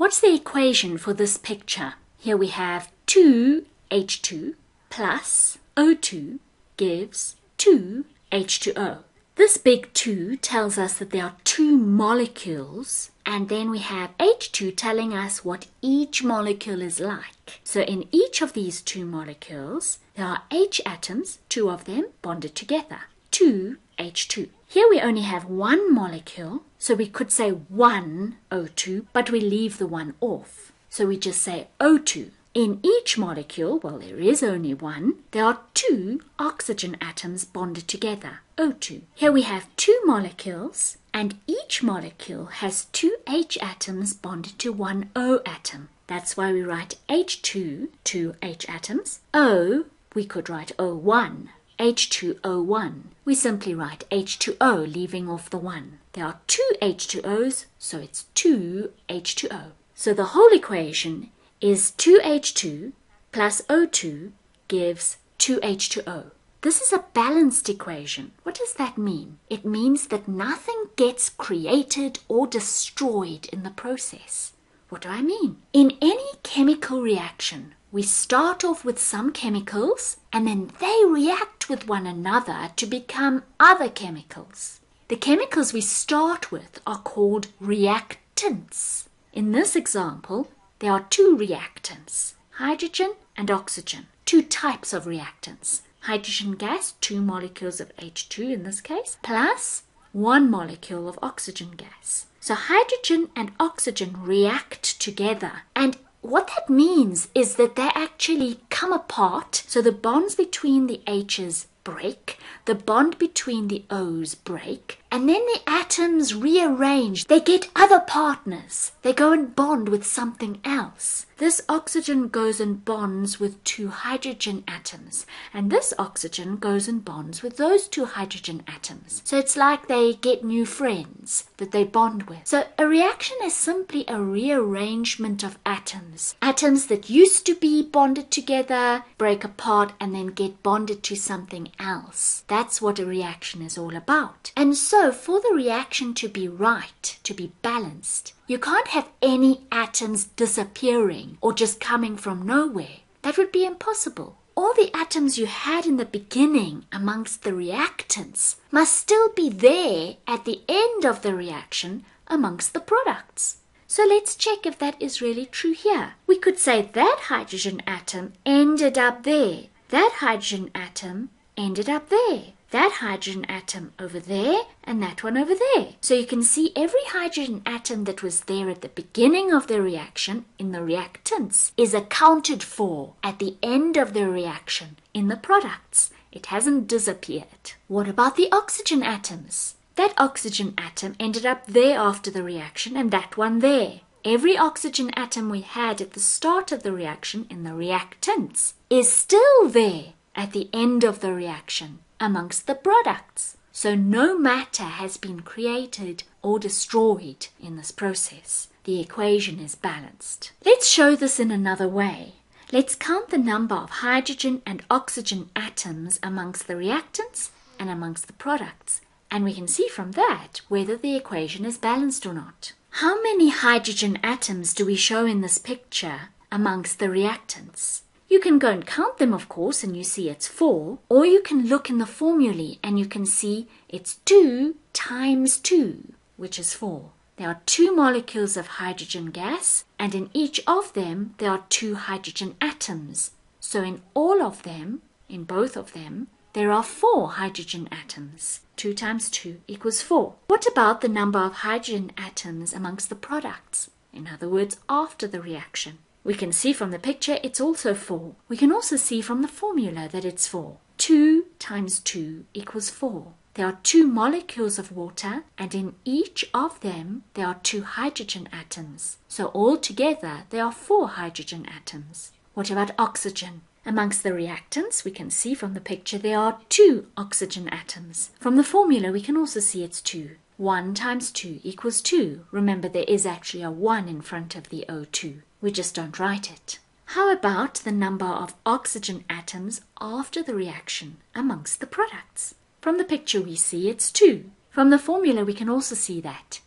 What's the equation for this picture? Here we have 2H2 plus O2 gives 2H2O. This big 2 tells us that there are two molecules, and then we have H2 telling us what each molecule is like. So in each of these two molecules, there are H atoms, two of them bonded together, 2H2. Here we only have one molecule, so we could say 1 O2, but we leave the 1 off. So we just say O2. In each molecule, well, there is only one, there are two oxygen atoms bonded together, O2. Here we have two molecules, and each molecule has two H atoms bonded to one O atom. That's why we write H2, two H atoms. O, we could write O1, H2O1. We simply write H2O, leaving off the 1. There are two H2Os, so it's 2 H2O. So the whole equation is 2H2 plus O2 gives 2H2O. This is a balanced equation. What does that mean? It means that nothing gets created or destroyed in the process. What do I mean? In any chemical reaction, we start off with some chemicals and then they react with one another to become other chemicals. The chemicals we start with are called reactants. In this example, there are two reactants, hydrogen and oxygen, two types of reactants. Hydrogen gas, two molecules of H2 in this case, plus one molecule of oxygen gas. So hydrogen and oxygen react together and what that means is that they actually come apart. So the bonds between the H's break, the bond between the O's break, and then the atoms rearrange. They get other partners. They go and bond with something else. This oxygen goes and bonds with two hydrogen atoms, and this oxygen goes and bonds with those two hydrogen atoms. So it's like they get new friends that they bond with. So a reaction is simply a rearrangement of atoms. Atoms that used to be bonded together break apart and then get bonded to something else. That's what a reaction is all about. And so for the reaction to be right, to be balanced, you can't have any atoms disappearing or just coming from nowhere. That would be impossible. All the atoms you had in the beginning amongst the reactants must still be there at the end of the reaction amongst the products. So let's check if that is really true here. We could say that hydrogen atom ended up there. That hydrogen atom ended up there that hydrogen atom over there and that one over there. So you can see every hydrogen atom that was there at the beginning of the reaction in the reactants is accounted for at the end of the reaction in the products. It hasn't disappeared. What about the oxygen atoms? That oxygen atom ended up there after the reaction and that one there. Every oxygen atom we had at the start of the reaction in the reactants is still there at the end of the reaction amongst the products. So no matter has been created or destroyed in this process. The equation is balanced. Let's show this in another way. Let's count the number of hydrogen and oxygen atoms amongst the reactants and amongst the products. And we can see from that whether the equation is balanced or not. How many hydrogen atoms do we show in this picture amongst the reactants? You can go and count them, of course, and you see it's 4. Or you can look in the formulae and you can see it's 2 times 2, which is 4. There are two molecules of hydrogen gas, and in each of them there are two hydrogen atoms. So in all of them, in both of them, there are four hydrogen atoms. 2 times 2 equals 4. What about the number of hydrogen atoms amongst the products? In other words, after the reaction. We can see from the picture it's also 4. We can also see from the formula that it's 4. 2 times 2 equals 4. There are two molecules of water, and in each of them there are two hydrogen atoms. So altogether there are four hydrogen atoms. What about oxygen? Amongst the reactants, we can see from the picture there are two oxygen atoms. From the formula, we can also see it's 2. 1 times 2 equals 2. Remember, there is actually a 1 in front of the O2. We just don't write it. How about the number of oxygen atoms after the reaction amongst the products? From the picture we see it's 2. From the formula we can also see that.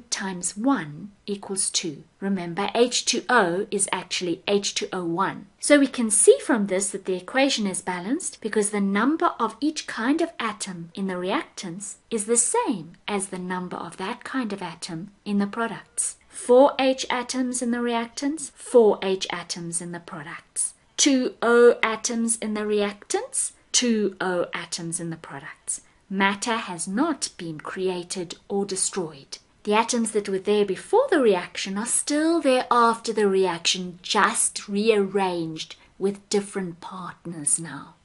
2 times 1 equals 2. Remember, H2O is actually H2O1. So we can see from this that the equation is balanced because the number of each kind of atom in the reactants is the same as the number of that kind of atom in the products. 4 H atoms in the reactants, 4 H atoms in the products. 2 O atoms in the reactants, 2 O atoms in the products. Matter has not been created or destroyed. The atoms that were there before the reaction are still there after the reaction, just rearranged with different partners now.